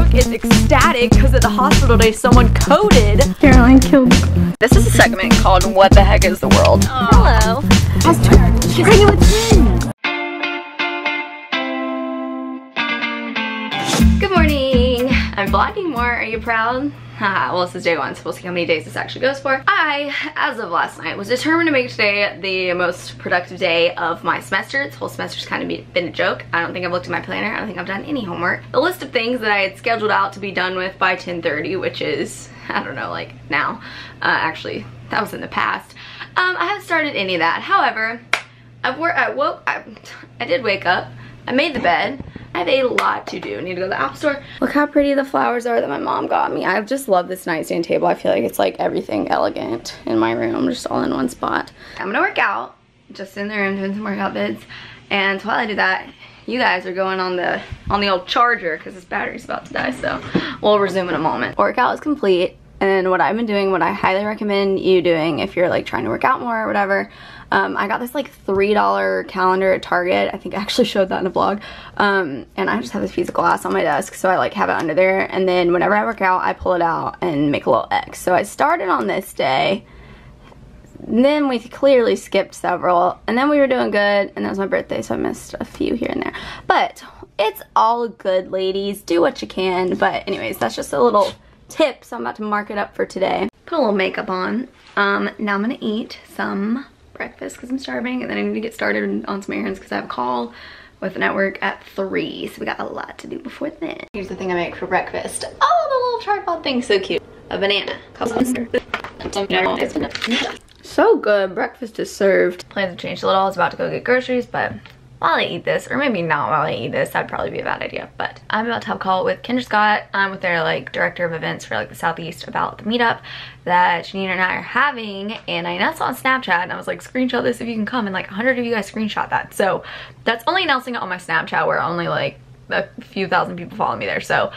Brooke is ecstatic because at the hospital today someone coded. Caroline killed. This is a segment called What the Heck is the World? Hello. She's hanging with twins. Good morning. I'm vlogging more. Are you proud? Well, this is day one, so we'll see how many days this actually goes for. I, as of last night, was determined to make today the most productive day of my semester. This whole semester's kind of been a joke. I don't think I've looked at my planner. I don't think I've done any homework. The list of things that I had scheduled out to be done with by 10.30, which is, I don't know, like now. Uh, actually, that was in the past. Um, I haven't started any of that. However, I've worked, I woke, I, I did wake up. I made the bed. I have a lot to do. I need to go to the app store. Look how pretty the flowers are that my mom got me. I just love this nightstand table. I feel like it's like everything elegant in my room, just all in one spot. I'm gonna work out, just in the room doing some workout vids. And while I do that, you guys are going on the on the old charger because this battery's about to die, so we'll resume in a moment. Workout is complete. And what I've been doing, what I highly recommend you doing if you're like trying to work out more or whatever, um, I got this like $3 calendar at Target. I think I actually showed that in a vlog. Um, and I just have this piece of glass on my desk, so I like have it under there. And then whenever I work out, I pull it out and make a little X. So I started on this day. Then we clearly skipped several. And then we were doing good. And that was my birthday, so I missed a few here and there. But it's all good, ladies. Do what you can. But anyways, that's just a little tip. So I'm about to mark it up for today. Put a little makeup on. Um, now I'm gonna eat some breakfast because I'm starving and then I need to get started on some errands because I have a call with the network at 3 so we got a lot to do before then. Here's the thing I make for breakfast. Oh the little tripod thing so cute. A banana. So good. Breakfast is served. Plans have changed a little. I was about to go get groceries but while I eat this, or maybe not while I eat this, that'd probably be a bad idea. But I'm about to have a call with Kendra Scott. I'm with their like director of events for like the Southeast about the meetup that Janine and I are having. And I announced on Snapchat and I was like, screenshot this if you can come. And like 100 of you guys screenshot that. So that's only announcing it on my Snapchat where only like a few thousand people follow me there. So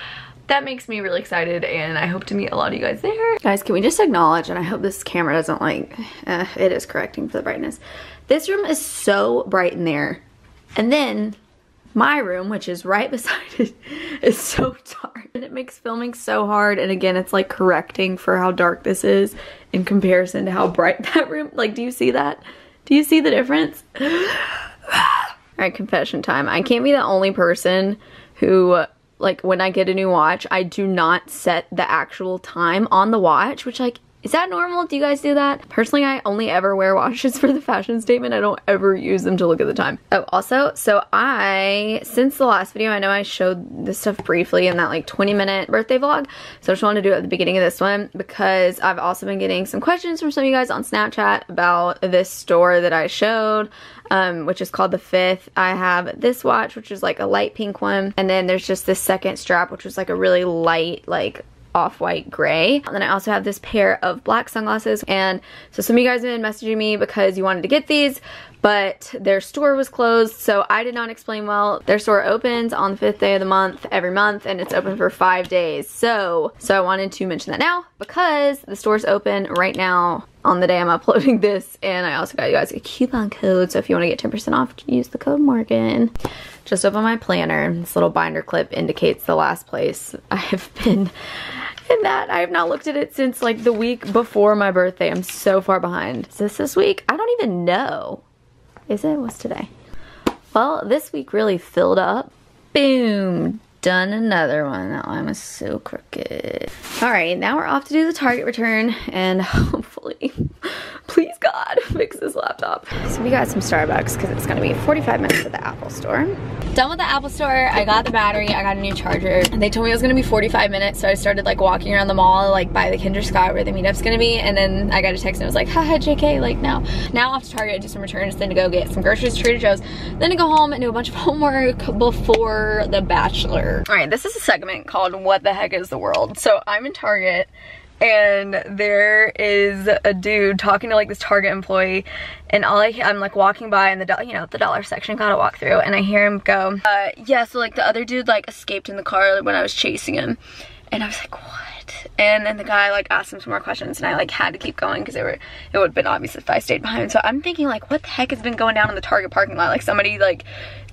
that makes me really excited and I hope to meet a lot of you guys there. Guys, can we just acknowledge, and I hope this camera doesn't like, uh, it is correcting for the brightness. This room is so bright in there and then my room, which is right beside it, is so dark. And it makes filming so hard. And again, it's like correcting for how dark this is in comparison to how bright that room. Like, do you see that? Do you see the difference? Alright, confession time. I can't be the only person who, like, when I get a new watch, I do not set the actual time on the watch, which, like, is that normal? Do you guys do that? Personally, I only ever wear watches for the fashion statement. I don't ever use them to look at the time. Oh, also, so I, since the last video, I know I showed this stuff briefly in that like 20 minute birthday vlog. So I just wanted to do it at the beginning of this one because I've also been getting some questions from some of you guys on Snapchat about this store that I showed. Um, which is called the fifth. I have this watch, which is like a light pink one. And then there's just this second strap, which was like a really light, like off-white gray. And then I also have this pair of black sunglasses. And so some of you guys have been messaging me because you wanted to get these, but their store was closed. So I did not explain well. Their store opens on the fifth day of the month every month and it's open for five days. So, so I wanted to mention that now because the store's open right now on the day I'm uploading this and I also got you guys a coupon code so if you want to get 10% off use the code Morgan just open my planner this little binder clip indicates the last place I have been and that I have not looked at it since like the week before my birthday. I'm so far behind. Is this this week? I don't even know. Is it? What's today? Well, this week really filled up. Boom. Done another one. That one was so crooked. All right, now we're off to do the Target return and hopefully please God, fix this laptop. So we got some Starbucks because it's gonna be 45 minutes at the Apple store. Done with the Apple store, I got the battery, I got a new charger. They told me it was gonna be 45 minutes, so I started like walking around the mall, like by the Kendra Scott where the meetup's gonna be, and then I got a text and it was like, haha, JK, like now. Now off to Target, do some returns, then to go get some groceries Trader Joe's, then to go home and do a bunch of homework before The Bachelor. All right, this is a segment called What the Heck is the World? So I'm in Target and there is a dude talking to like this Target employee and all I, I'm like walking by in the, you know, the dollar section, gotta walk through and I hear him go, uh, yeah, so like the other dude like escaped in the car when I was chasing him. And I was like, what? It. And then the guy like asked him some more questions and I like had to keep going because it were it would have been obvious if I stayed behind. So I'm thinking like what the heck has been going down in the Target parking lot? Like somebody like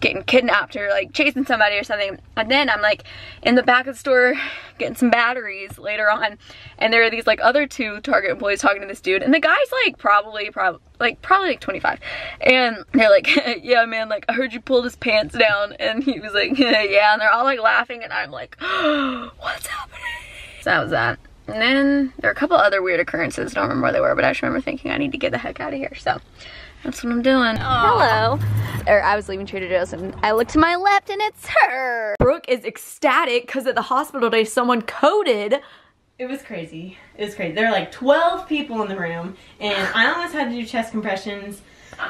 getting kidnapped or like chasing somebody or something. And then I'm like in the back of the store getting some batteries later on and there are these like other two Target employees talking to this dude and the guy's like probably probably like probably like 25 and they're like yeah man like I heard you pulled his pants down and he was like yeah and they're all like laughing and I'm like what's happening so that was that and then there are a couple other weird occurrences I don't remember where they were but I just remember thinking I need to get the heck out of here so that's what I'm doing. Hello. Or I was leaving Trader Joe's and I look to my left and it's her. Brooke is ecstatic because at the hospital today someone coded It was crazy. It was crazy. There were like 12 people in the room, and I almost had to do chest compressions,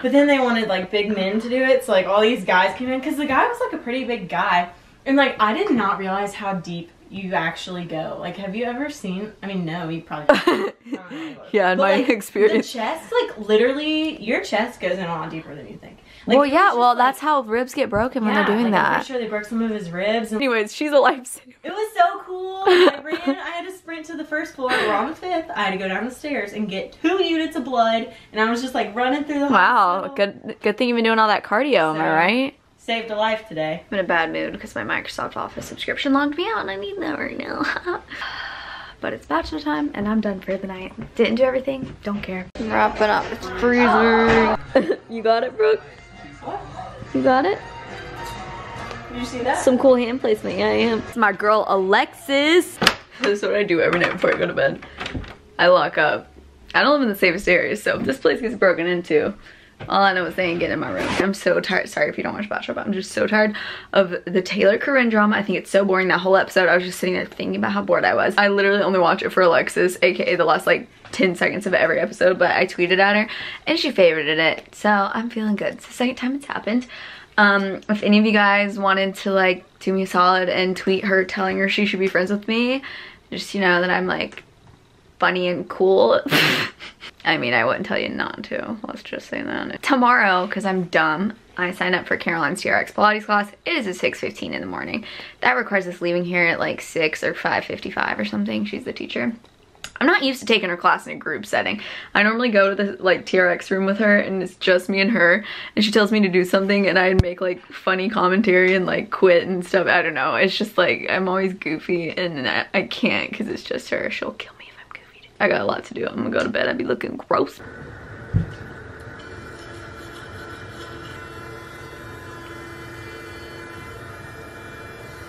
but then they wanted like big men to do it, so like all these guys came in, because the guy was like a pretty big guy, and like I did not realize how deep you actually go. Like, have you ever seen? I mean, no, you probably. Yeah, in But, my like, experience. The chest, like literally, your chest goes in a lot deeper than you think. Like, well, yeah, well, like- that's how ribs get broken when yeah, they're doing like, I'm sure they broke some of his ribs. Anyways, she's a lifesaver. it was so cool. I ran. I had to sprint to the first floor. We're on the fifth. I had to go down the stairs and get two units of blood, and I was just like running through the Wow, hospital. good good thing you've been doing all that cardio, am I right? Saved a life today. I'm in a bad mood because my Microsoft Office subscription logged me out and I need that right now. but it's bachelor time and I'm done for the night. Didn't do everything, don't care. I'm wrapping up, it's freezing. you got it, Brooke? You got it? Did you see that? Some cool hand placement, yeah I am. It's my girl Alexis. This is what I do every night before I go to bed. I lock up. I don't live in the safest areas, so if this place gets broken into, all I know is they ain't getting in my room. I'm so tired. Sorry if you don't watch Bachelor, but I'm just so tired of the Taylor Corinne drama. I think it's so boring. That whole episode, I was just sitting there thinking about how bored I was. I literally only watch it for Alexis, aka the last like 10 seconds of every episode, but I tweeted at her and she favorited it. So I'm feeling good. It's the second time it's happened. Um, if any of you guys wanted to like do me a solid and tweet her telling her she should be friends with me, just you know that I'm like funny and cool. I mean, I wouldn't tell you not to. Let's just say that. Tomorrow, because I'm dumb, I signed up for Caroline's TRX Pilates class. It is at 6.15 in the morning. That requires us leaving here at like 6 or 5.55 or something. She's the teacher. I'm not used to taking her class in a group setting. I normally go to the like TRX room with her and it's just me and her and she tells me to do something and I make like funny commentary and like quit and stuff. I don't know. It's just like I'm always goofy and I, I can't because it's just her. She'll kill me. I got a lot to do. I'm gonna go to bed. I'd be looking gross.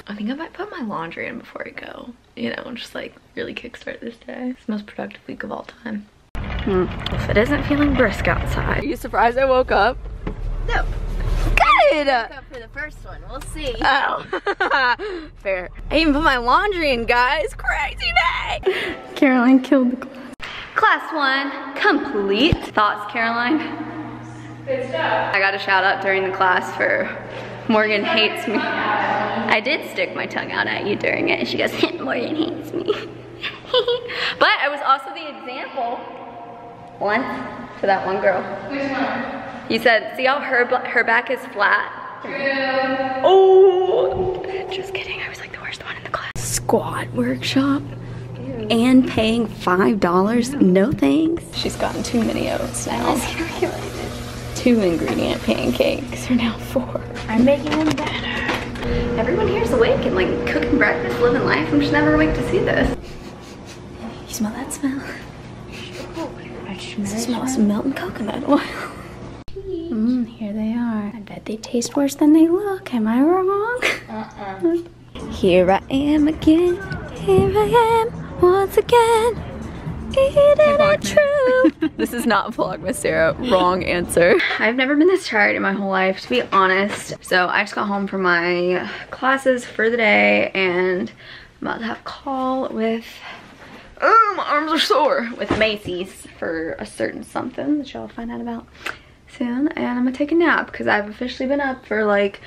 I think I might put my laundry in before I go. You know, just like really kickstart this day. It's the most productive week of all time. Hmm. If it isn't feeling brisk outside. Are you surprised I woke up? No. Good! Uh, up for the first one. We'll see. Oh, fair. I even put my laundry in, guys. Crazy day! Caroline killed the class. Class one, complete. Thoughts, Caroline? Good stuff. I got a shout out during the class for Morgan hates me. I did stick my tongue out at you during it, and she goes, Morgan hates me. but I was also the example once to that one girl. Which one? You said, see how her her back is flat? Oh, just kidding. I was like the worst one in the class. Squat workshop. And paying five dollars. No thanks. She's gotten too many oats now. Two ingredient pancakes are now four. I'm making them better. Everyone here's awake and like cooking breakfast, living life. I'm just never awake to see this. You smell that smell? I smell some melting coconut oil. Here they are. I bet they taste worse than they look. Am I wrong? Uh-uh. Here I am again. Here I am once again. Eating a true. this is not Vlogmas Sarah. Wrong answer. I've never been this tired in my whole life, to be honest. So I just got home from my classes for the day and I'm about to have a call with Oh, my arms are sore. With Macy's for a certain something that y'all find out about soon. And I'm gonna take a nap because I've officially been up for like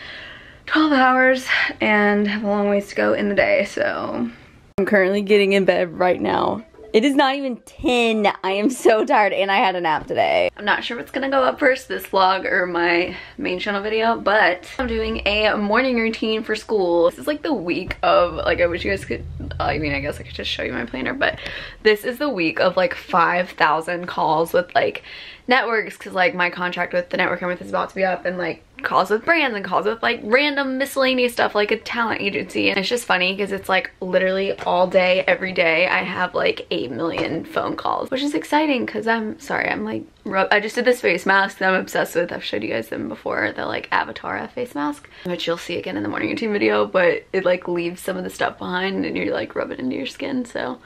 12 hours and have a long ways to go in the day, so. I'm currently getting in bed right now. It is not even 10. I am so tired and I had a nap today. I'm not sure what's gonna go up first, this vlog or my main channel video, but I'm doing a morning routine for school. This is like the week of, like I wish you guys could I mean, I guess I could just show you my planner, but this is the week of like 5,000 calls with like networks because like my contract with the network I'm with is about to be up and like calls with brands and calls with like random miscellaneous stuff like a talent agency and it's just funny because it's like literally all day every day I have like 8 million phone calls which is exciting because I'm sorry I'm like I just did this face mask that I'm obsessed with I've showed you guys them before the like avatar face mask which you'll see again in the morning routine video but it like leaves some of the stuff behind and you're like rub it into your skin so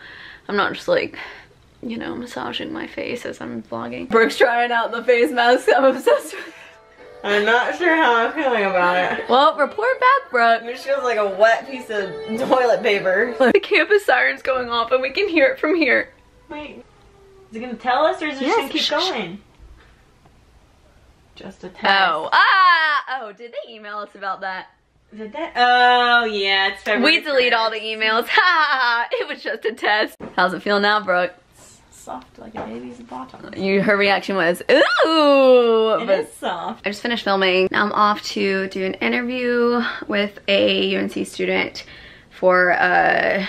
I'm not just like you know, massaging my face as I'm vlogging. Brooke's trying out the face mask I'm obsessed with. I'm not sure how I'm feeling about it. Well, report back, Brooke. It feels like a wet piece of toilet paper. The campus siren's going off and we can hear it from here. Wait, is it gonna tell us or is it yes. just gonna keep going? Just a test. Oh, ah! Oh, did they email us about that? Did that? Oh, yeah, it's February We delete 1st. all the emails. Ha! it was just a test. How's it feel now, Brooke? Soft like a baby's bottom. You, her reaction was, ooh! It but is soft. I just finished filming. Now I'm off to do an interview with a UNC student for uh,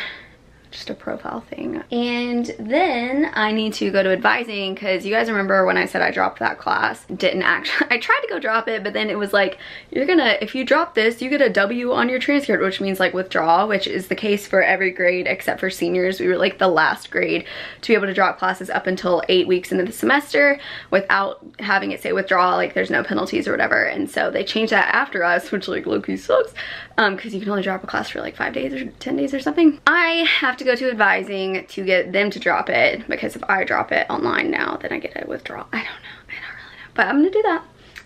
just a profile thing. And then I need to go to advising because you guys remember when I said I dropped that class. Didn't actually, I tried to go drop it, but then it was like, you're gonna, if you drop this, you get a W on your transcript, which means like withdraw, which is the case for every grade except for seniors. We were like the last grade to be able to drop classes up until eight weeks into the semester without having it say withdraw, like there's no penalties or whatever. And so they changed that after us, which like low-key sucks, um, because you can only drop a class for like five days or 10 days or something. I have to go to advising to get them to drop it because if I drop it online now, then I get a withdrawal. I don't know. I don't really know. But I'm gonna do that.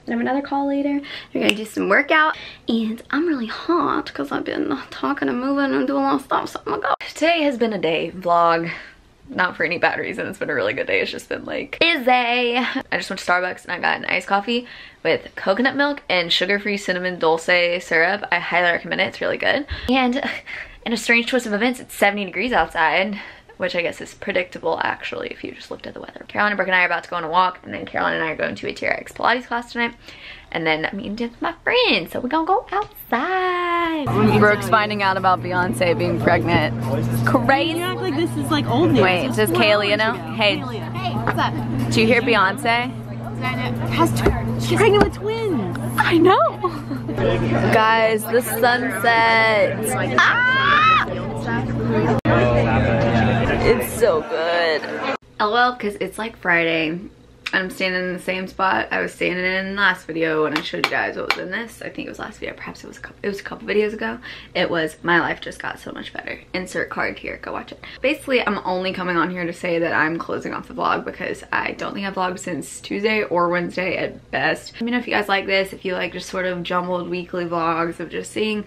I have another call later. We're gonna do some workout. And I'm really hot because I've been talking and moving and doing a lot of stuff. So I'm gonna go. Today has been a day vlog. Not for any bad reason. It's been a really good day. It's just been like busy. I just went to Starbucks and I got an iced coffee with coconut milk and sugar-free cinnamon dulce syrup. I highly recommend it. It's really good. And in a strange twist of events, it's 70 degrees outside, which I guess is predictable actually if you just looked at the weather. Caroline and Brooke and I are about to go on a walk, and then Caroline and I are going to a TRX Pilates class tonight. And then me and with my friends, so we're gonna go outside. Brooke's finding out about Beyonce being pregnant. Crazy. You act like this is like old news. Wait, does Kaylee know? Hey, Hey, what's up? do you hear Beyonce? Has she's pregnant with twins. I know. Guys, the sunset. Ah! It's so good. LOL, because it's like Friday. I'm standing in the same spot I was standing in last video when I showed you guys what was in this. I think it was last video, perhaps it was a couple, it was a couple videos ago. It was My Life Just Got So Much Better. Insert card here, go watch it. Basically, I'm only coming on here to say that I'm closing off the vlog because I don't think I've vlogged since Tuesday or Wednesday at best. Let me know if you guys like this, if you like just sort of jumbled weekly vlogs of just seeing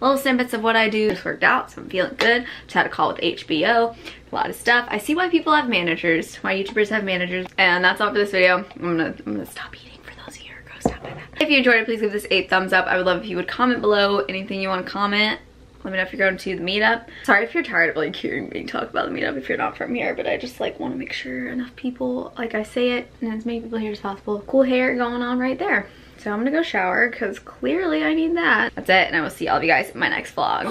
little snippets of what I do. Just worked out, so I'm feeling good. Just had a call with HBO, a lot of stuff. I see why people have managers, why YouTubers have managers. And that's all for this video. I'm gonna, I'm gonna stop eating for those of you who are grossed out by that. If you enjoyed it, please give this a thumbs up. I would love if you would comment below anything you want to comment. Let me know if you're going to the meetup. Sorry if you're tired of like hearing me talk about the meetup if you're not from here, but I just like want to make sure enough people, like I say it, and as many people here as possible. Cool hair going on right there. So I'm gonna go shower because clearly I need that. That's it and I will see all of you guys in my next vlog.